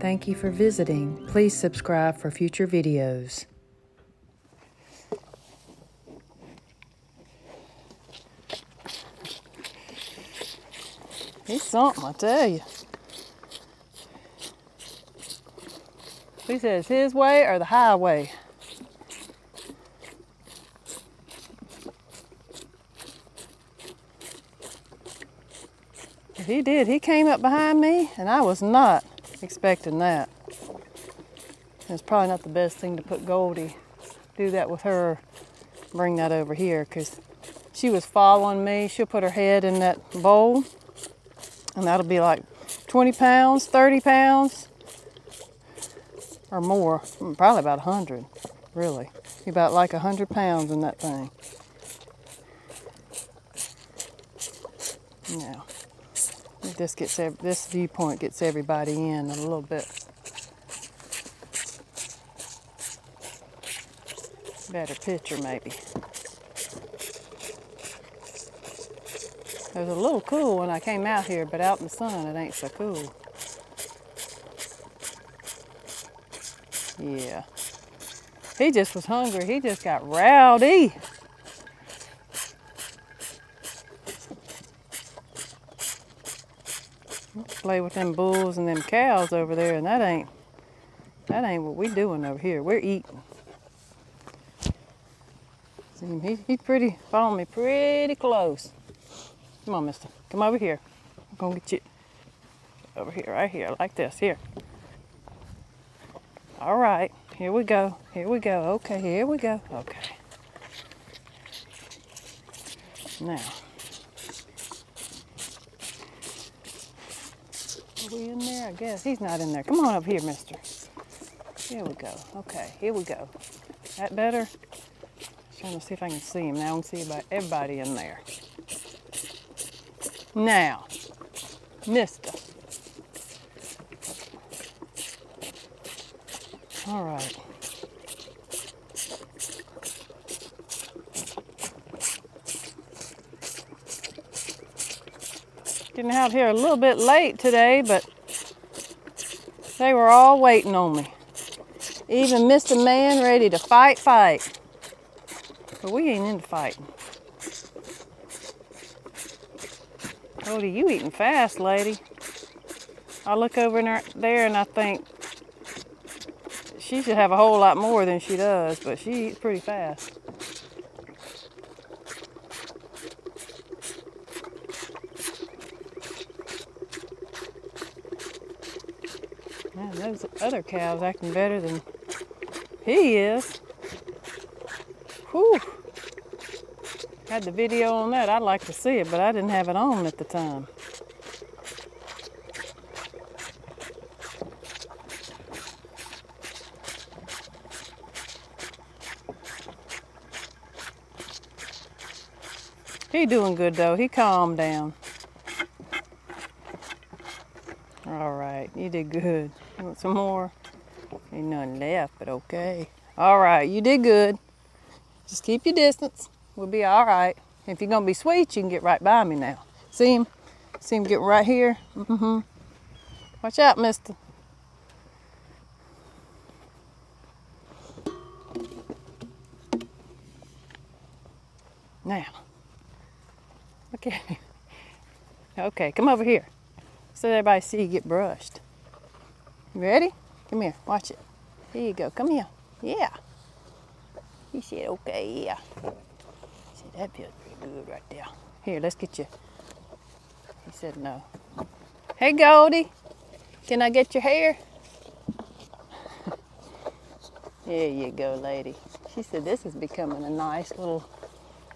Thank you for visiting. Please subscribe for future videos. He's something, I tell you. He says his way or the highway. If He did. He came up behind me, and I was not expecting that. It's probably not the best thing to put Goldie, do that with her, bring that over here, because she was following me. She'll put her head in that bowl, and that'll be like 20 pounds, 30 pounds, or more. Probably about 100, really. About like 100 pounds in that thing. Now, this gets this viewpoint gets everybody in a little bit better picture maybe. It was a little cool when I came out here, but out in the sun it ain't so cool. Yeah. He just was hungry. He just got rowdy. Play with them bulls and them cows over there, and that ain't that ain't what we doing over here. We're eating. See, he, he's pretty following me pretty close. Come on, mister. Come over here. I'm gonna get you over here, right here, like this. Here. All right. Here we go. Here we go. Okay, here we go. Okay. Now. Are we in there? I guess. He's not in there. Come on up here, mister. Here we go. Okay, here we go. That better? Trying to see if I can see him. Now I can see about everybody in there. Now, mister. All right. Getting out here a little bit late today, but they were all waiting on me. Even Mr. Man ready to fight, fight. But we ain't into fighting. Cody, you eating fast, lady. I look over there and I think she should have a whole lot more than she does, but she eats pretty fast. Man, those other cows acting better than he is. Whew. Had the video on that. I'd like to see it, but I didn't have it on at the time. He doing good though. He calmed down. All right, you did good. You want some more? Ain't none left, but okay. All right, you did good. Just keep your distance. We'll be all right. If you're gonna be sweet, you can get right by me now. See him? See him getting right here? Mm-hmm. Watch out, mister. Now. Okay. Okay, come over here. So everybody see you get brushed. Ready? Come here, watch it. Here you go, come here. Yeah. He said, okay, yeah. He said, that feels pretty good right there. Here, let's get you. He said, no. Hey, Goldie, can I get your hair? there you go, lady. She said, this is becoming a nice little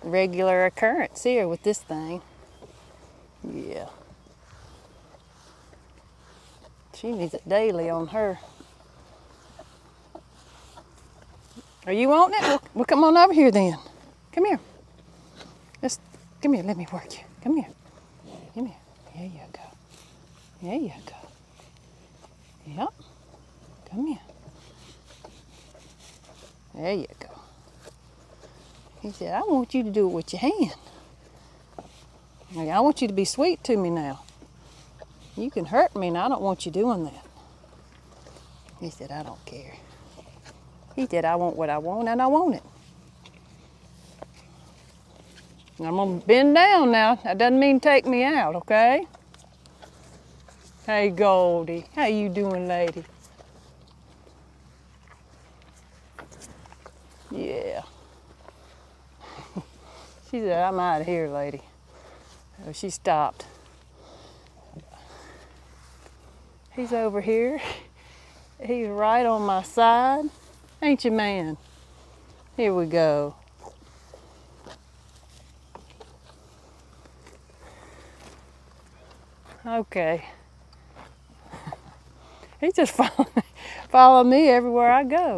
regular occurrence here with this thing. Yeah. She needs it daily on her. Are you wanting it? Well, well, come on over here then. Come here. Just come here. Let me work you. Come here. Come here. There you go. There you go. Yep. Come here. There you go. He said, I want you to do it with your hand. I want you to be sweet to me now. You can hurt me and I don't want you doing that. He said, I don't care. He said, I want what I want and I want it. And I'm gonna bend down now. That doesn't mean take me out, okay? Hey Goldie, how you doing, lady? Yeah. she said, I'm out of here, lady. So she stopped. He's over here. He's right on my side. Ain't you, man? Here we go. Okay. He just follow, follow me everywhere I go.